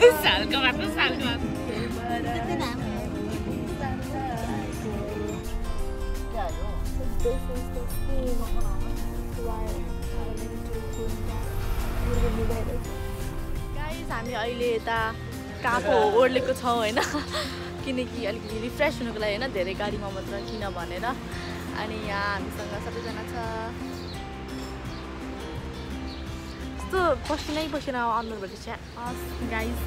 to Kunda. Guys हामी अहिले यता काको ओर्लेको छौँ होइन? किनकि अलिकति रिफ्रेस हुनुको लागि होइन धेरै गाडीमा मात्र किन भनेर। अनि यहाँ हामीसँग सबैजना छ। यस्तो पसिनै पसिना अनुहारबाट चाहिँ गाइस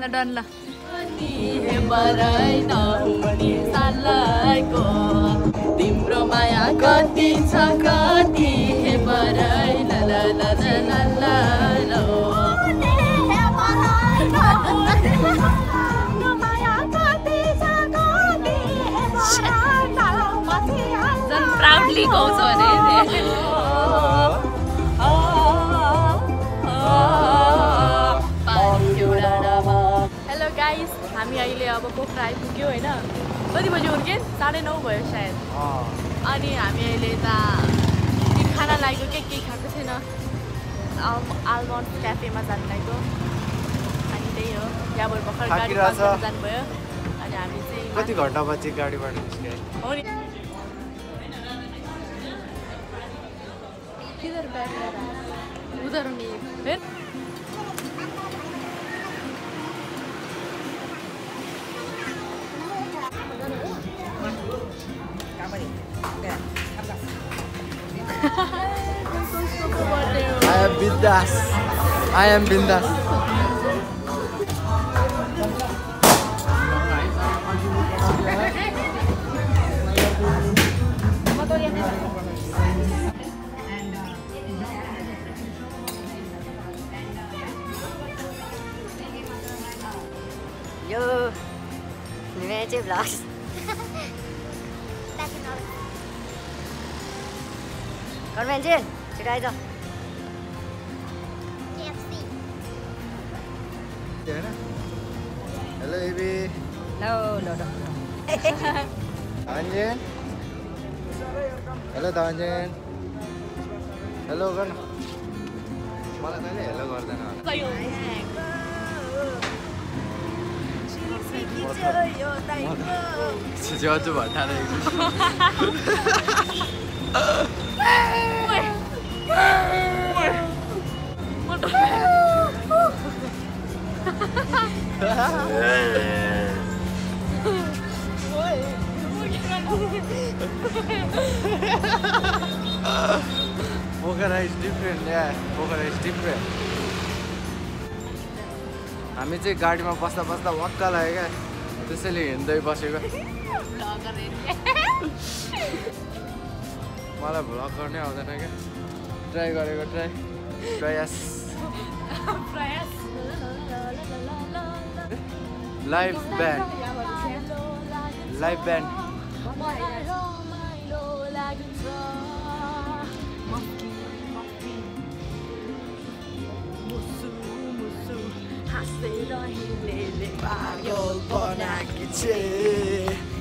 ल डन ल तिम्रो माया कति छ कति हे बराई ल ल ल ल ल ल प्राउडली गाउँछ भने गाइस हामी अहिले अब पोखरा आइपुग्यो होइन? कति बजी हुर्क्यो साढे नौ भयो सायद। अनि हामी अहिले यता के खाना लागेको के केही खाएको छैन। आल आलमन्ड क्याफेमा जानु लागेको। अनि त्यही हो यहाँबाट भर्खर गाडी जानुभयो। अनि हामी चाहिँ कति घन्टा पछि गाडीबाट हो नि? उधर bindas. I am bindas. Yo, Lumayan Vlogs. main Benjil, cerai itu. लो लो लो धान्जेन हेलो धान्जेन हेलो गर्न मलाई कहिले हेलो गर्दैन होला। छिजो भट्टाएर पोखरा इज डिफ्रेन्ट या पोखरा इज डिफ्रेन्ट हामी चाहिँ गाडीमा बस्दा बस्दा वक्क लाग्यो क्या। त्यसैले हिँड्दै बसेको। मलाई भ्लग गर्नै आउँदैन क्या। ट्राई गरेको ट्राई प्रयास। लाइभ ब्यान्ड लाइभ ब्यान्ड पागल बनाकी छे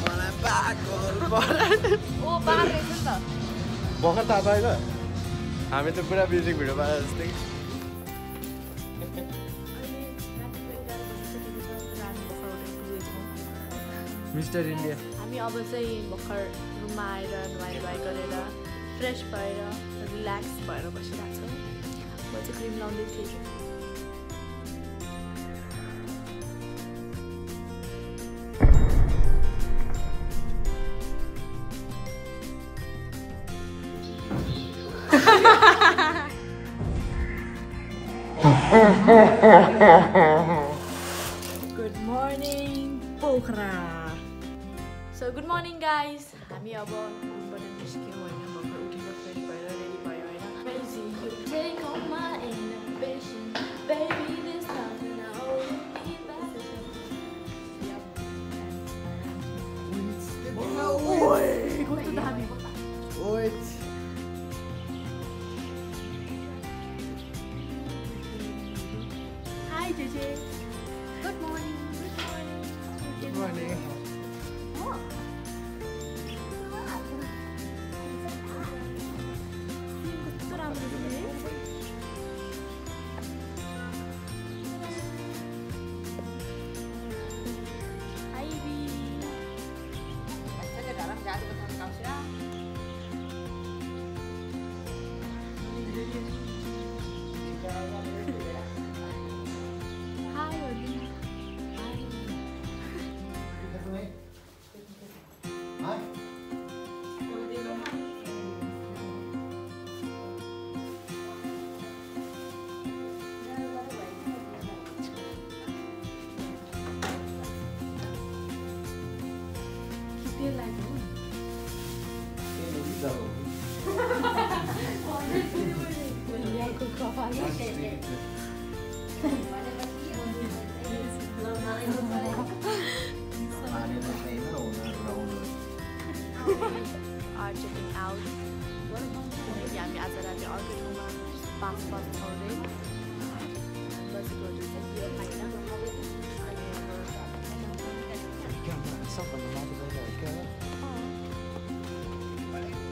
मलाई पागल बनाए भर्खर थाहा हामी त पुरा म्युजिक भिडियो पाए जस्तै मिस्टर इन्डिया हामी अब चाहिँ भर्खर रुममा आएर नुहाइ धुवाइ गरेर फ्रेस भएर रिल्याक्स भएर बसिरहेको छौँ। म चाहिँ क्रिम लाउँदै थिएँ। morning guys! I'm Yabon. I'm I'm going to go right now. Crazy, you take all my. Baby, I back. Oh, boy! Go to the. Wait.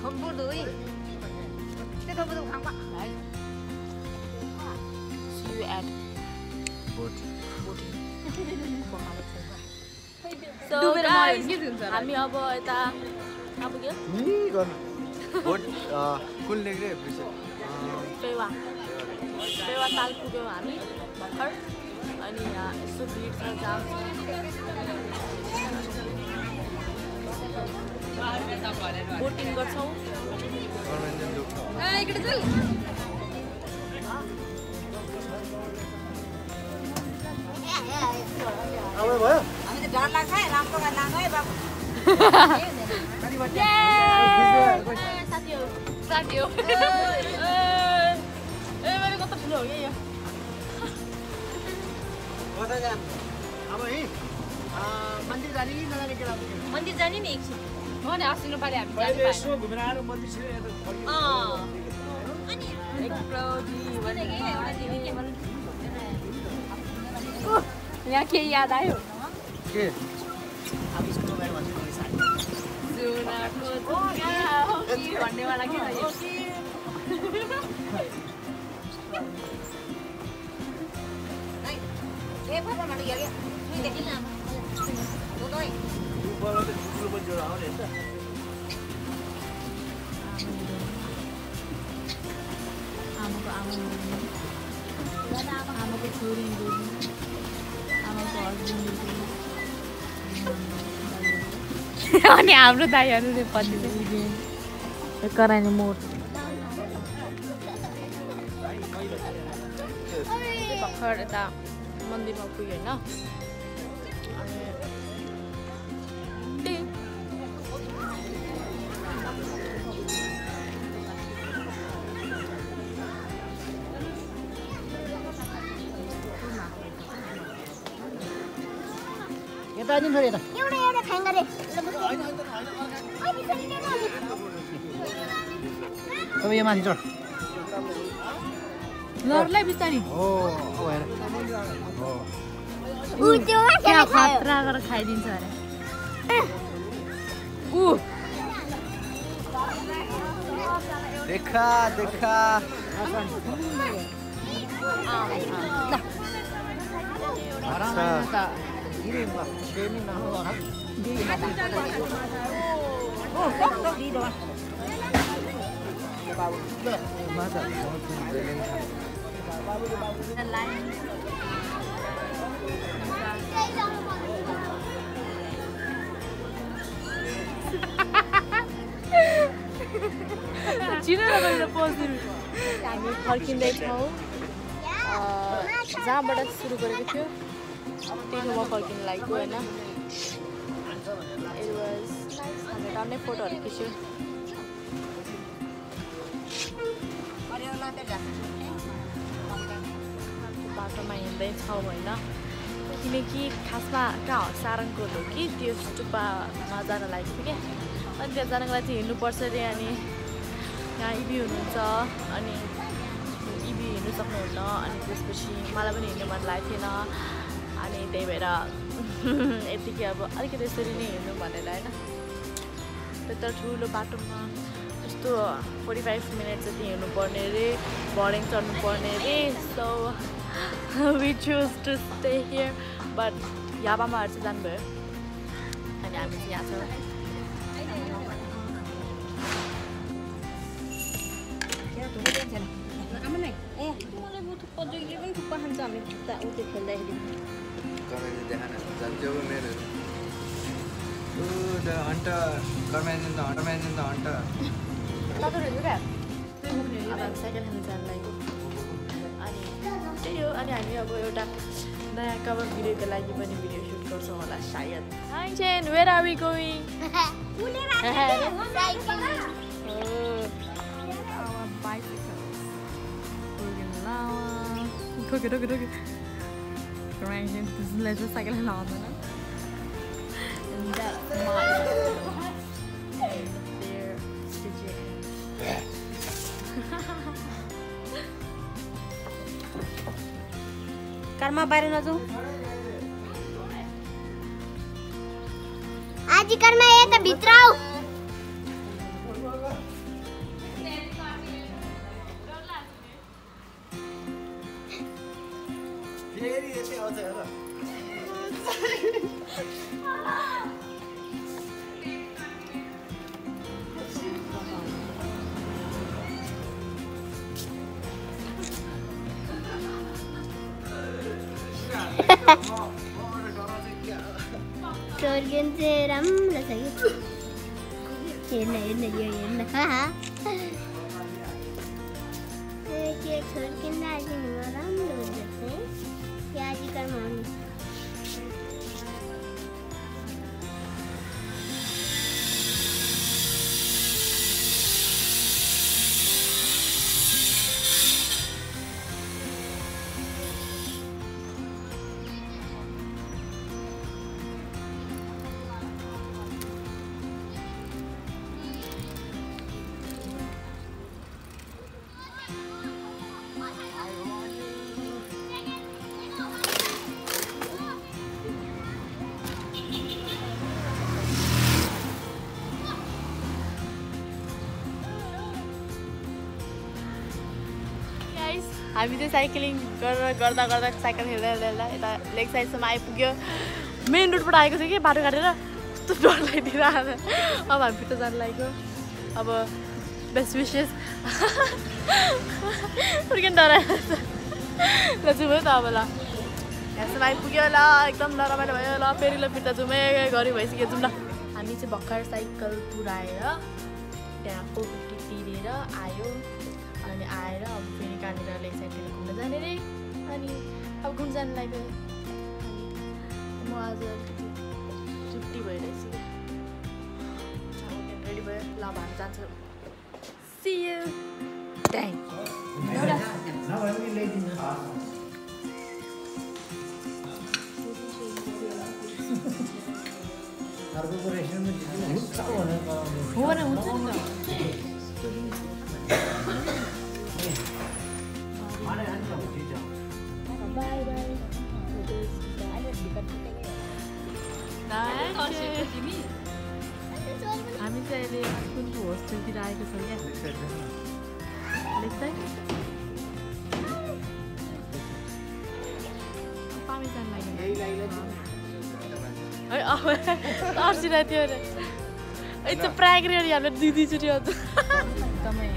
थोम्बुर दुई त्यो थोम्बुर खाङ See you at boat So guys, हामी अब यता कहाँ पुग्यो बोट कुन लेक रे पछि पेवा। पेवा ताल पुग्यौँ हामी भर्खर। अनि यहाँ यसो भिड छ जाम बोटिङ गर्छौँ डर लाग्छ राम्रो लानु है बाबु। साथी हो साथी हो ए मैले कस्तो ठुलो हो क्या यो मन्दिर जाने नि एकछिन। हो नि अस्ति पालि हामी यहाँ केही याद आयो? के? भन्नेवाला के? ए आमाको आमा आमाको छोरी आमाको हस्बेन्ड अनि हाम्रो दाईहरू पति कराइने मोड। भर्खर यता मन्दिरमा पुग्यो होइन एउटा एउटा खाइँगा रे यो माथि चढ बिस्तारी हो ऊ त्यो क्या खतरा गरेर खाइदिन्छ अरे ऊ देखा देखा अच्छा छिटो पस्दिनु हामी फर्किँदैछौँ जहाँबाट सुरु गरेको थियो त्यही ठाउँमा फर्किनु लागेको होइन It was nice. हामी राम्रै फोटोहरू खिच्यो बाटोमा हिँड्दैछौँ होइन किनकि खासमा कहाँ हो सारङकोट हो कि त्यो टुप्पामा जान लागेको थियो क्या अनि त्यहाँ जानको लागि चाहिँ हिँड्नुपर्छ अरे अनि यहाँ इबी हुनुहुन्छ अनि इबी हिँड्नु सक्नुहुन्न अनि त्यसपछि मलाई पनि हिँड्नु मन लागेको थिएन त्यही भएर यतिकै अब अलिकति यसरी नै हिँड्नु भनेर होइन। त्यत्रो ठुलो बाटोमा यस्तो फोर्टी फाइभ मिनट जति हिँड्नु पर्ने अरे भर्डिङ चढ्नु पर्ने अरे so we choose to stay here but याबामाहरू चाहिँ जानुभयो। अनि हामी चाहिँ यहाँ छौँ। ए मलाई बुथ पजुले पनि थुक्पा खान्छ हामी खुट्टा उ त्यो खेल्दाखेरि। कमेन्ट देखान जान्थ्यो मेरो ऊ the hunter comment the cycle खेल्नु अनि त्यही हो अनि हामी अब एउटा नयाँ कभर भिडियोको लागि पनि भिडियो सुट गर्छौँ होला सायद हाई चेन वेयर आर वी गोइङ ठोक्यो mentioned this little cycle phenomenon. And that might there digit. कर्मा बाहर ना जाओ आज कर्मा ये तो भीतर आओ चोर्गेन चाहिँ राम्रो छ कि हेर्न हेर्न यो हेर्न ए, के छोर्किन राखिदिनुमा राम्रो हुन्छ है यो आजी कर्मा हो नि हामी चाहिँ साइक्लिङ गरेर गर्दा गर्दा साइकल खेल्दा खेल्दा यता लेक साइडसम्म आइपुग्यो। मेन रोडबाट आएको थियो कि बाटो काटेर। कस्तो डर लगाइदिएर अब हामी भित्र जानु लागेको। अब बेस्ट विसेस फुर्किन डराएर ल जाउँ है त अब ल। यहाँसम्म आइपुग्यो ल एकदम ल रमाइलो भयो। ल फेरि ल फिर्ता जाउँ है। घरि भइसक्यो जाउँ ल। हामी चाहिँ भर्खर साइकल पुऱ्याएर त्यहाँ फिफ्टी तिरेर आयो। अनि आएर अब फेरि कहाँनिर लेक साइडतिर घुम्न जाने रे। अनि अब घुम्न जानु लाग्यो अनि म आज अलिकति छुट्टी भइरहेछु। रेडी भयो? ल अब हामी जान्छौँ। सी यु ट्याङ नभए पनि ल्याइदिनु अर्को रेस्टुरेन्टमा हुन्छ भनेर कराउँदै हो भने हुन्छ हामी चाहिँ अहिले कुनको होस्टेलतिर आएको छौँ क्या लाग्यो थियो अरे चाहिँ प्रायः गरी हामीले दुई दुईचोटि एकदमै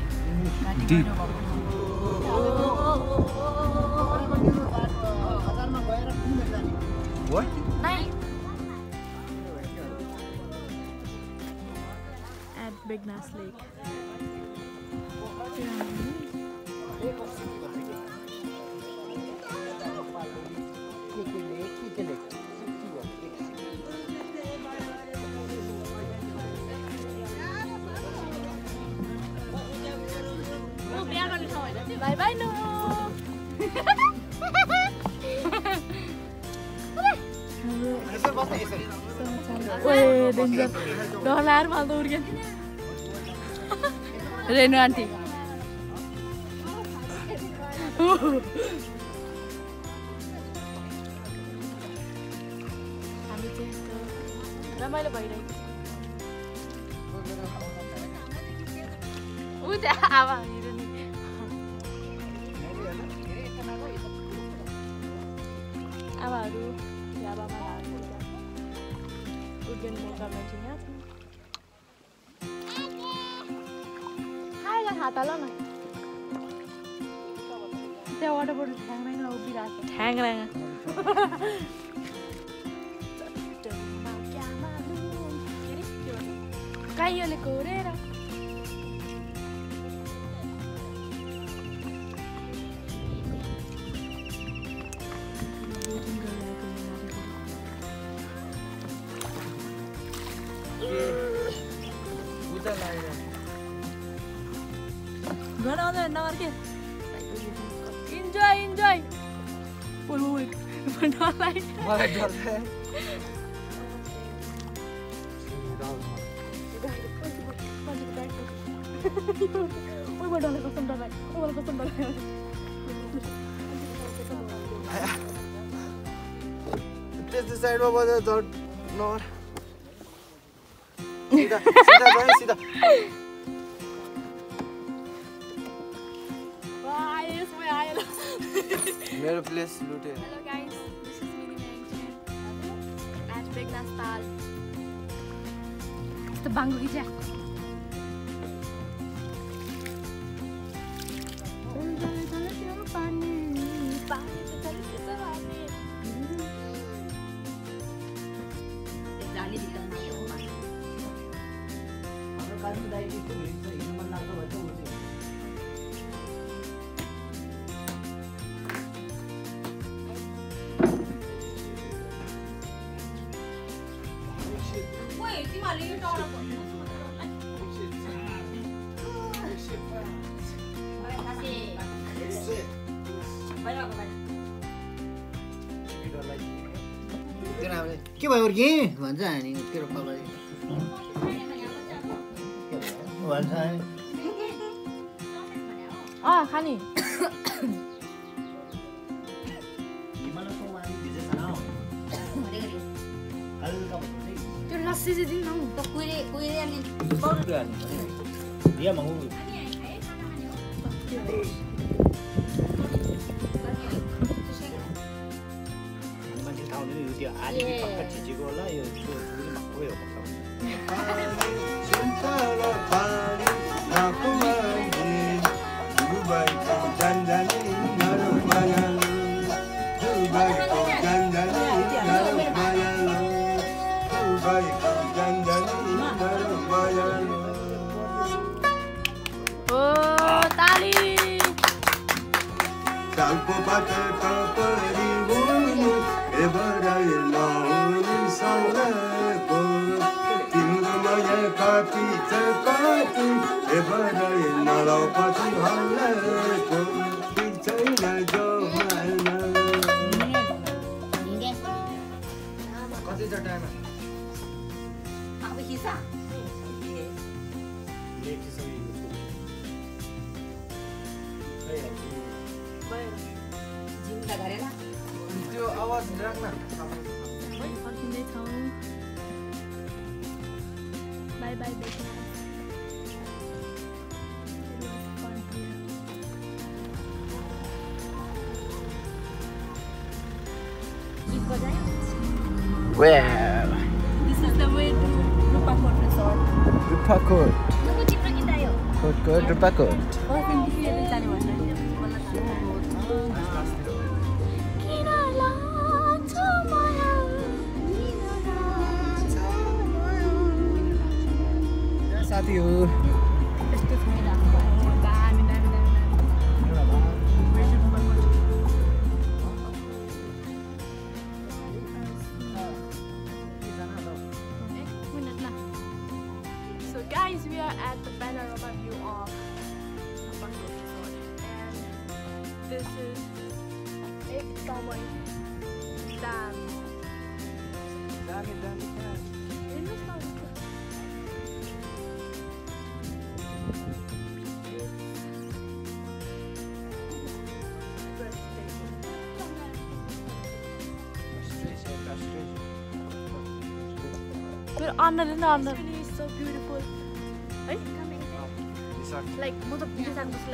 बाई बाई नो ओए डेन्जर डर लगाएर मलाई त रेनु आन्टी। रमाइलो भइरहेको आमाहरू बाबा उर्गेन मौका मान्छे यहाँ हात हाल न त्यहाँ वाटर बोटल ठ्याङ्राङ उभिरहेको छ ठ्याङ्राङ काइयोले कोरेर डर लाग्यो मलाई डर लाग्यो। ओइ म डरले कस्तो डर लाग्यो ओ मलाई कस्तो डर लाग्यो त्यस्तो साइडमा बजाएर झट नगर सिधा सिधा गयो सिधा Wah, yes, my eye. मेरो प्लेस लुटे Hello guys, at Big Nastal. यस्तो बाङ्गो कि चाहिँ हाम्रो कालिम्पोङ दाइले यस्तो के भयो कि भन्छ हामी तेरो भन्छ Ah, खाने। त्यो लस्सी चाहिँ दिनु न। त अनि पाउडर पर्यो। बिहा मगाउ मान्छे थाहा हुँदैन यो त्यो आली पक्का छिचेको होला यो त्यो ठुलो मक्कै हो पक्का ओ What fucking Daytona? Bye bye Daytona. Well, this is the way to Rupakot Resort. Rupakot. Rupakot. साथी so beautiful. है. लाइक म त भिडियो जानु जस्तो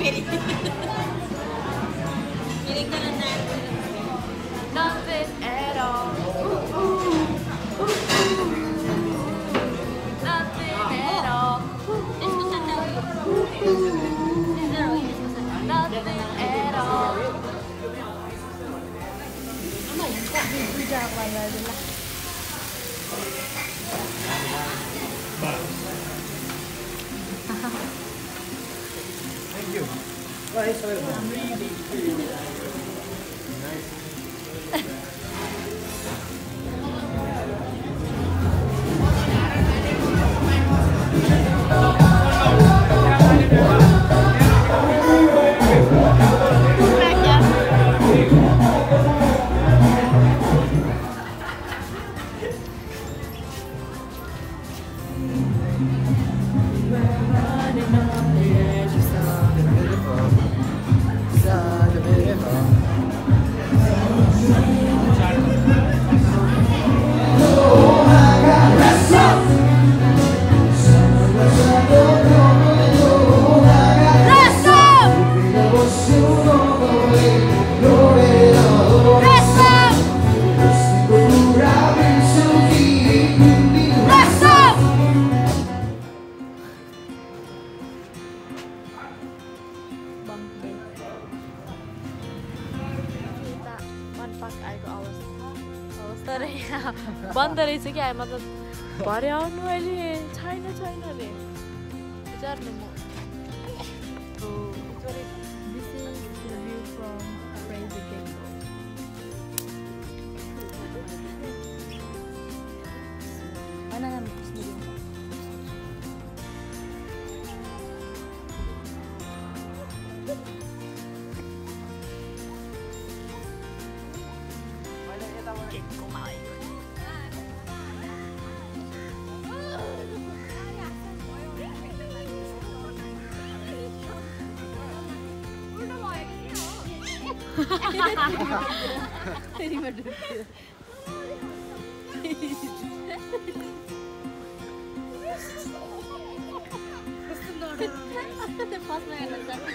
Nothing at all. Nothing at all. Nothing at all. I'm. ल है सबैजना तर यहाँ बन्द रहेछ क्या मतलब भरे आउनु अहिले छैन छैन अरे विचार न म bunlar döküyor. Isın doğru. Fatma'ya da zaten